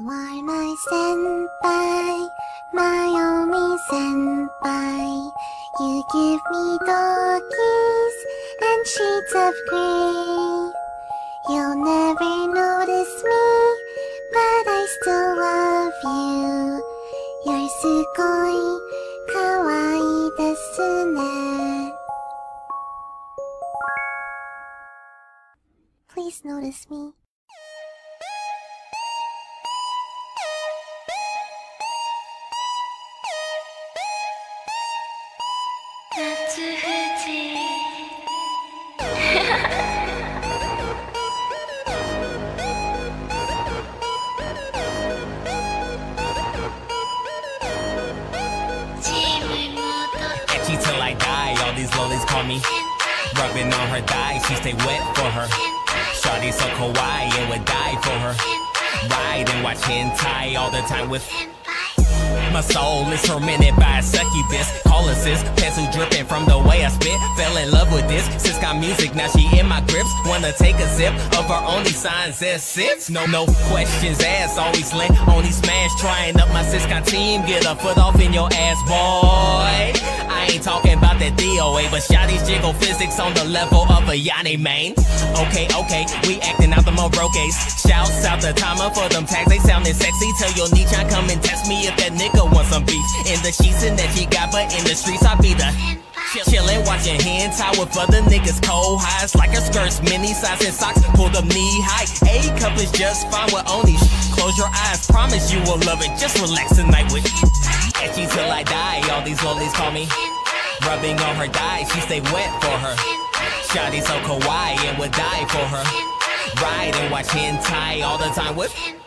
You are my senpai, my only senpai. You give me doggies and shades of gray. You'll never notice me, but I still love you. You're sugoi kawaii desu ne. Please notice me. Ecchi till I die, all these lolis call me. Rubbing on her thigh, she stay wet for her. Shawty so kawaii and would die for her. Ride and watch hentai all the time with. My soul is tormented by a succubus. Sis, pencil dripping from the way I spit. Fell in love with this. Sis got music, now she in my grips. Wanna take a sip of her only signs as sits. No, no questions asked, always lit, only smash. Trying up my Siscon team, get a foot off in your ass, boy. Ain't talking about that DOA, but shotties jiggle physics on the level of a Yanni main. Okay, okay, we acting out the Morokes. Shouts out the timer for them tags, they sounding sexy. Tell your niche I come and test me if that nigga wants some beef. In the sheets and that she got, but in the streets I be the. Chillin', watchin' watching hentai with other niggas cold highs like her skirts, mini size and socks pulled up knee high. A cup is just fine with only. Close your eyes, promise you will love it. Just relax tonight with. Ecchi till I die, all these lolis call me. Rubbing on her thighs, she stay wet for her. Shawty so kawaii and would die for her. Ride and watch hentai all the time with.